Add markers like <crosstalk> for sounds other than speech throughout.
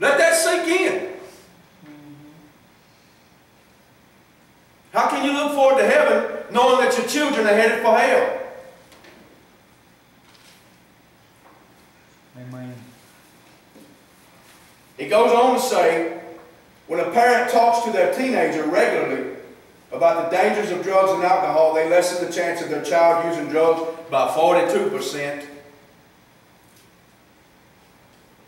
Let that sink in. How can you look forward to heaven knowing that your children are headed for hell? Amen. It goes on to say, when a parent talks to their teenager regularly about the dangers of drugs and alcohol, they lessen the chance of their child using drugs by 42%.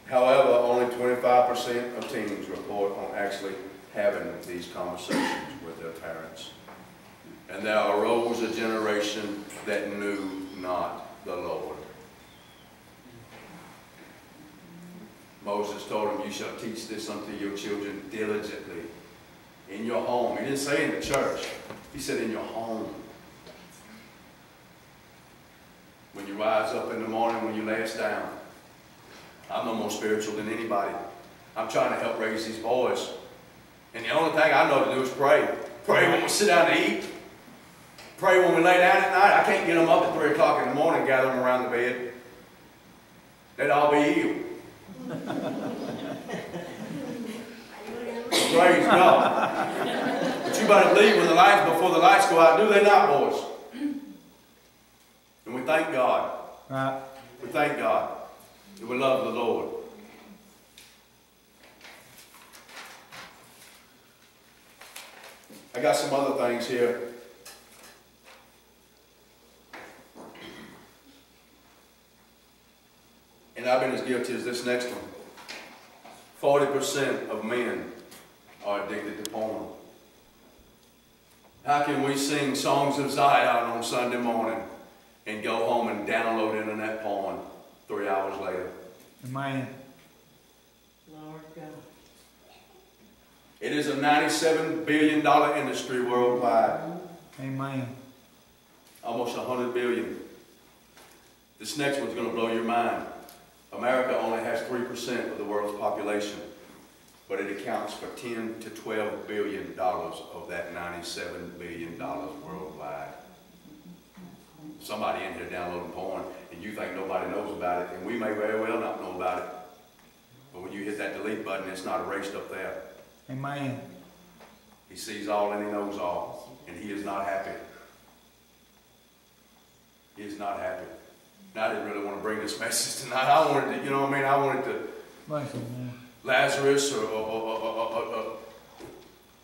However, only 25% of teens report on actually having these conversations with their parents. And there arose a generation that knew not the Lord. Moses told him, You shall teach this unto your children diligently in your home. He didn't say in the church, he said in your home. When you rise up in the morning, when you lay down. I'm no more spiritual than anybody. I'm trying to help raise these boys. And the only thing I know to do is pray. Pray when we sit down to eat. Pray when we lay down at night. I can't get them up at 3 o'clock in the morning, gather them around the bed. They'd all be healed. <laughs> Praise God. But you better leave when the lights, before the lights go out, do they not, boys? And we thank God. Right. We thank God. And we love the Lord. I got some other things here. And I've been as guilty as this next one. 40% of men are addicted to porn. How can we sing songs of Zion on Sunday morning and go home and download internet porn three hours later? Amen. Lord God. It is a $97 billion industry worldwide, Amen. almost 100 billion. This next one's going to blow your mind. America only has 3% of the world's population, but it accounts for 10 to 12 billion dollars of that 97 billion dollars worldwide. Somebody in here downloading porn, and you think nobody knows about it, and we may very well not know about it. But when you hit that delete button, it's not erased up there. Amen. He sees all and he knows all, and he is not happy. He is not happy. Now, I didn't really want to bring this <laughs> message tonight. I wanted to, you know what I mean? I wanted to, Bless him, man. Lazarus or, or, or, or, or, or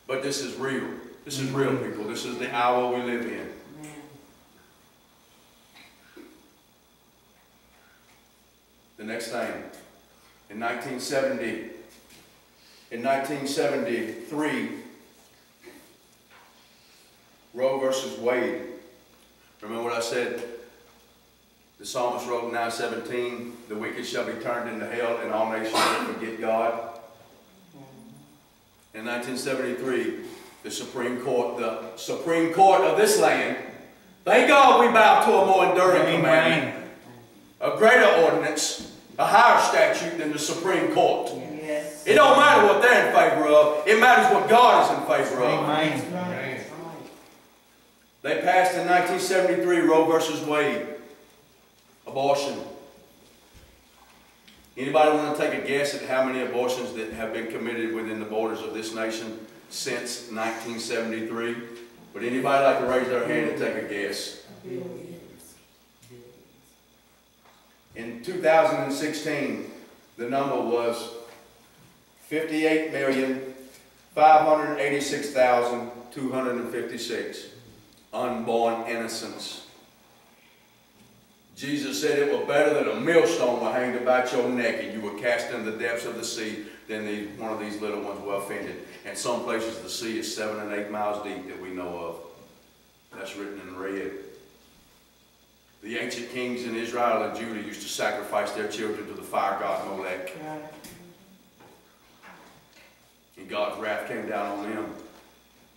but this is real. This is real, people. This is the hour we live in. Amen. The next thing, in 1970, in 1973, Roe versus Wade. Remember what I said? The psalmist wrote in 917, the wicked shall be turned into hell and all nations will forget God. In 1973, the Supreme Court, the Supreme Court of this land, thank God we bow to a more enduring Amen. A greater ordinance, a higher statute than the Supreme Court. Yes. It don't matter what they're in favor of, it matters what God is in favor of. Amen. That's right. They passed in 1973 Roe versus Wade, abortion. Anybody want to take a guess at how many abortions that have been committed within the borders of this nation since 1973? Would anybody like to raise their hand and take a guess? In 2016, the number was 58,586,256 unborn innocents. Jesus said it were better that a millstone were hanged about your neck and you were cast in the depths of the sea than these, one of these little ones were offended. And some places the sea is seven and eight miles deep that we know of. That's written in red. The ancient kings in Israel and Judah used to sacrifice their children to the fire god Molech. And God's wrath came down on them.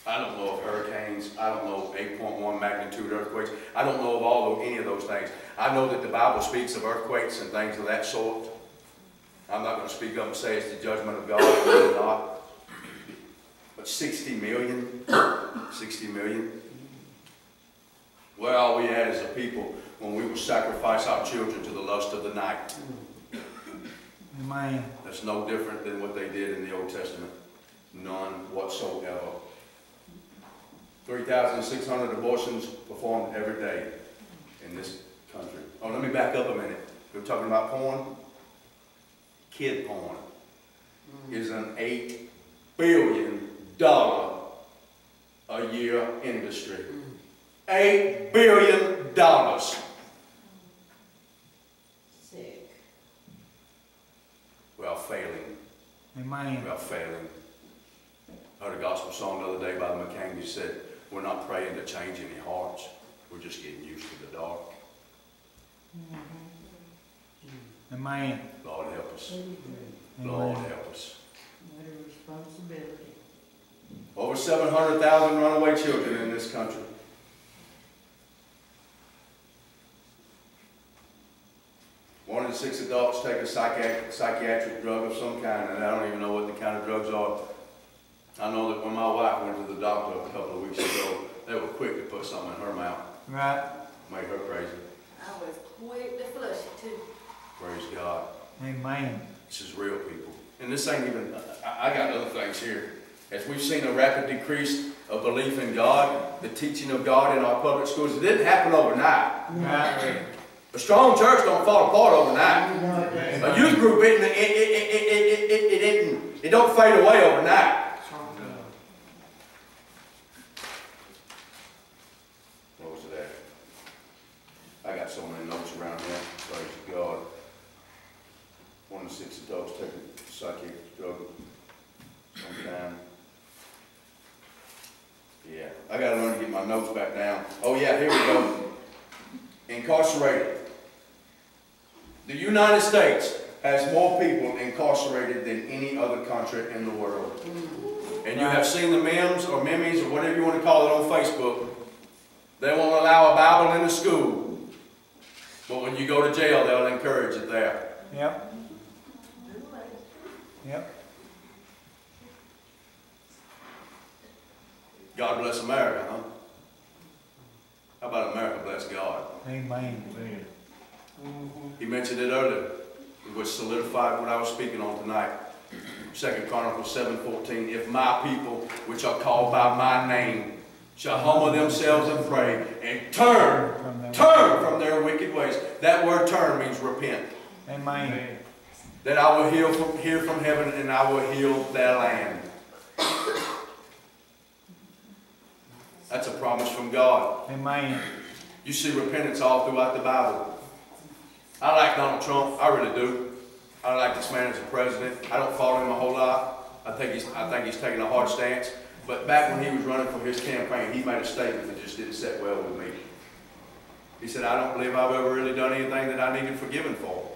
I don't know of hurricanes. I don't know of 8.1 magnitude earthquakes. I don't know of all of any of those things. I know that the Bible speaks of earthquakes and things of that sort. I'm not going to speak up and say it's the judgment of God. Really not. But 60 million, 60 million. Where are we at as a people when we will sacrifice our children to the lust of the night? Amen. That's no different than what they did in the Old Testament. None whatsoever. 3,600 abortions performed every day in this country. Oh, let me back up a minute. We're talking about porn. Kid porn is an $8 billion a year industry. $8 billion. Sick. Well, failing. Amen. Well, failing. I heard a gospel song the other day by the McKamey said, we're not praying to change any hearts. We're just getting used to the dark. Amen. Lord help us. Lord help us. What a responsibility. Over 700,000 runaway children in this country. One in six adults take a psychiatric, psychiatric drug of some kind, and I don't even know what the kind of drugs are. I know that when my wife went to the doctor a couple of weeks ago, they were quick to put something in her mouth. Right. Made her crazy. I was quick to flush it too. Praise God. Amen. This is real, people. And this ain't even, I, I got other things here. As we've seen a rapid decrease of belief in God, the teaching of God in our public schools, it didn't happen overnight. Right. A strong church don't fall apart overnight. A youth group, it, it, it, it, it, it, it, it, don't fade away overnight. What was it? I got so many notes around here, praise God. One in six adults take a psychiatric drug sometime. Yeah, I gotta learn to get my notes back down. Oh yeah, here we go. Incarcerated. The United States has more people incarcerated than any other country in the world. And you have seen the memes or memes or whatever you want to call it on Facebook. They won't allow a Bible in the school. But when you go to jail, they'll encourage it there. Yep. Yep. God bless America, huh? How about America bless God? Amen. He mentioned it earlier, which solidified what I was speaking on tonight. Second Chronicles seven fourteen, if my people, which are called by my name, shall humble themselves and pray and turn, turn from their wicked ways. That word turn means repent. Amen. That I will heal from, hear from heaven and I will heal their land. That's a promise from God. Amen. You see repentance all throughout the Bible. I like Donald Trump. I really do. I like this man as a president. I don't follow him a whole lot. I think he's, I think he's taking a hard stance. But back when he was running for his campaign, he made a statement that just didn't sit well with me. He said, I don't believe I've ever really done anything that I needed forgiven for.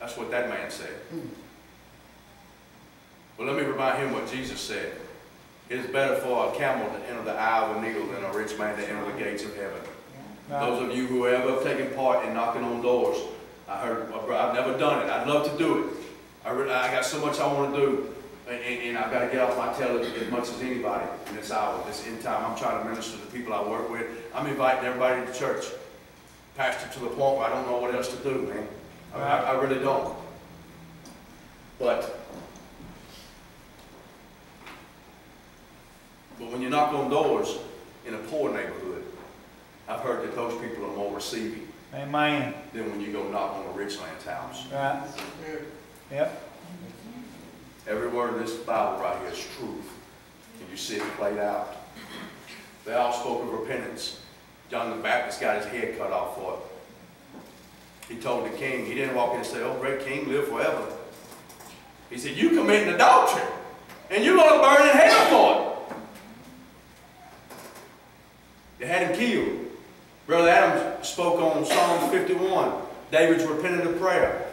That's what that man said. Well, let me remind him what Jesus said. It is better for a camel to enter the eye of a needle than a rich man to enter the gates of heaven. Those of you who have ever taken part in knocking on doors, I heard, I've never done it. I'd love to do it. I, re- I got so much I want to do, and, and, I've got to get off my tail as, much as anybody in this hour, this end time. I'm trying to minister to the people I work with. I'm inviting everybody to church. Pastor to the point where I don't know what else to do, man. I, I, I really don't. But, but when you knock on doors in a poor neighborhood, I've heard that those people are more receiving Amen. than when you go knock on a rich man's house. Right. Yep. Every word of this Bible right here is truth. And you see it played out. They all spoke of repentance. John the Baptist got his head cut off for it. He told the king, he didn't walk in and say, oh, great king, live forever. He said, you committing adultery, and you're going to burn in hell for it. They had him killed. Brother Adams spoke on Psalm 51, David's repentant prayer.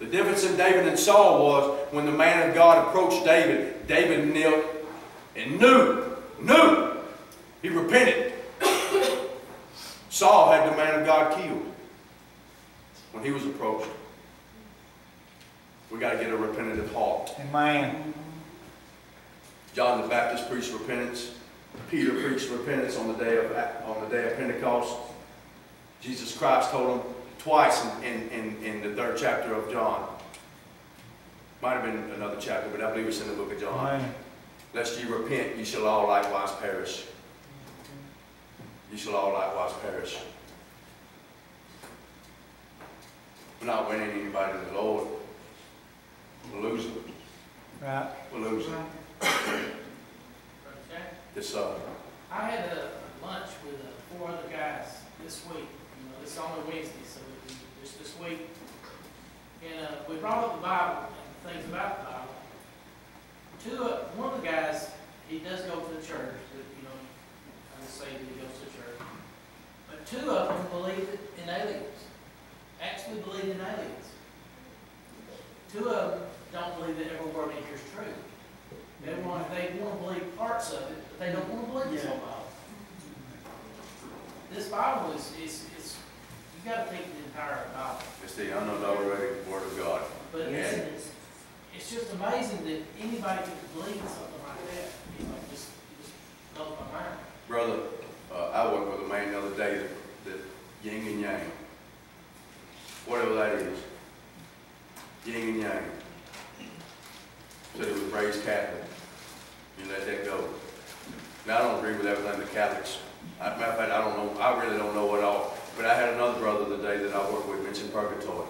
The difference in David and Saul was when the man of God approached David, David knelt and knew, knew. He repented. Saul had the man of God killed when he was approached. We got to get a repentant heart. Amen. John the Baptist preached repentance. Peter preached repentance on the day of on the day of Pentecost. Jesus Christ told him twice in, in, in, in the third chapter of John, Might have been another chapter, but I believe it's in the book of John. Amen. Lest ye repent, ye shall all likewise perish. Ye shall all likewise perish. We're not winning anybody to the Lord. We're losing. Right. We're losing. Okay. This, uh, I had a lunch with uh, four other guys this week, you know, it's only Wednesday, so it was just this week. And, uh, we brought up the Bible and things about the Bible. Two, of one of the guys, he does go to the church, but, you know, I just say that he goes to church. But two of them believe in aliens, actually believe in aliens. Two of them don't believe that every word in here is true. They want, they want to believe parts of it, but they don't want to believe the whole Bible. This Bible is, is, is, you gotta take the entire Bible. it's the unadulterated word of God. But Yes, it's, it is. it's just amazing that anybody could believe something like that. You know, it just, it just blows my mind. Brother, uh, I worked with a man the other day that, that yin and yang, whatever that is, yin and yang. Said he was raised Catholic. You let that go. Now, I don't agree with everything the Catholics, I- matter of fact, I don't know, I really don't know at all. But I had another brother the day that I worked with mention purgatory.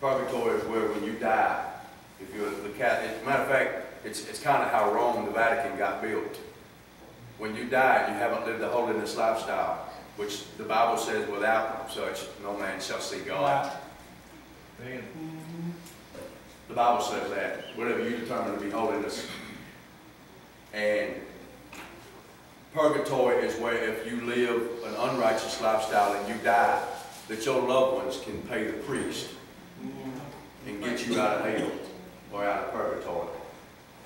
Purgatory is where when you die, if you're the Catholic, matter of fact, it's, it's kind of how Rome, the Vatican got built. When you die, you haven't lived the holiness lifestyle, which the Bible says without such, no man shall see God. The Bible says that, whatever you determine to be holiness. And purgatory is where if you live an unrighteous lifestyle and you die, that your loved ones can pay the priest and get you out of hell or out of purgatory.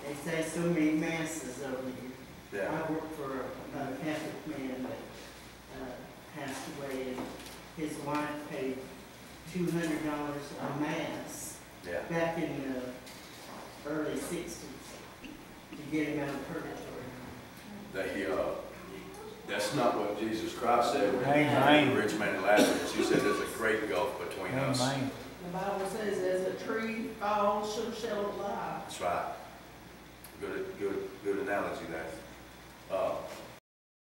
They say so many masses over here. Yeah, I work for a a Catholic man that, uh, passed away and his wife paid two hundred dollars a mass yeah. back in the early sixties to get him out of purgatory. They, uh, that's not what Jesus Christ said when he Amen. the rich man and Lazarus. He said there's a great gulf between us. Amen. The Bible says as a tree falls, so shall it lie. That's right. Good, good, good analogy there. Uh,